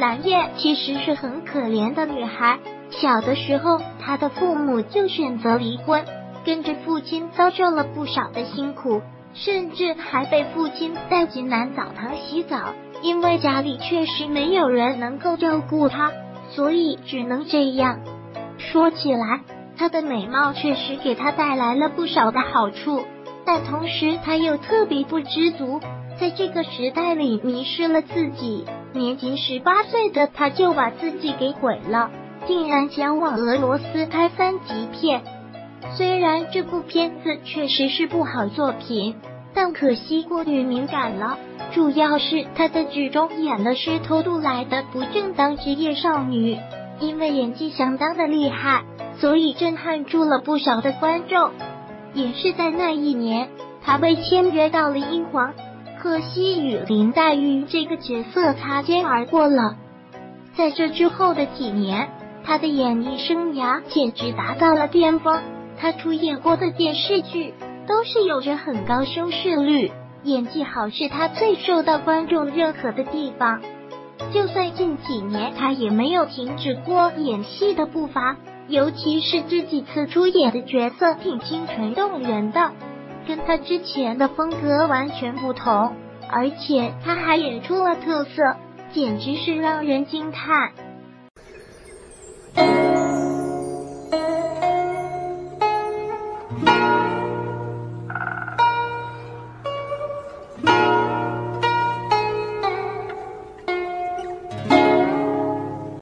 蓝叶其实是很可怜的女孩，小的时候她的父母就选择离婚，跟着父亲遭受了不少的辛苦，甚至还被父亲带进男澡堂洗澡，因为家里确实没有人能够照顾她，所以只能这样。说起来，她的美貌确实给她带来了不少的好处，但同时她又特别不知足，在这个时代里迷失了自己。年仅十八岁的她就把自己给毁了，竟然前往俄罗斯拍三级片。虽然这部片子确实是部好作品，但可惜过于敏感了。主要是她在剧中演的是偷渡来的不正当职业少女。因为演技相当的厉害，所以震撼住了不少的观众。也是在那一年，他被签约到了英皇，可惜与林黛玉这个角色擦肩而过了。在这之后的几年，他的演艺生涯简直达到了巅峰。他出演过的电视剧都是有着很高收视率，演技好是他最受到观众认可的地方。就算近几年，他也没有停止过演戏的步伐，尤其是这几次出演的角色挺清纯动人的，跟他之前的风格完全不同，而且他还演出了特色，简直是让人惊叹。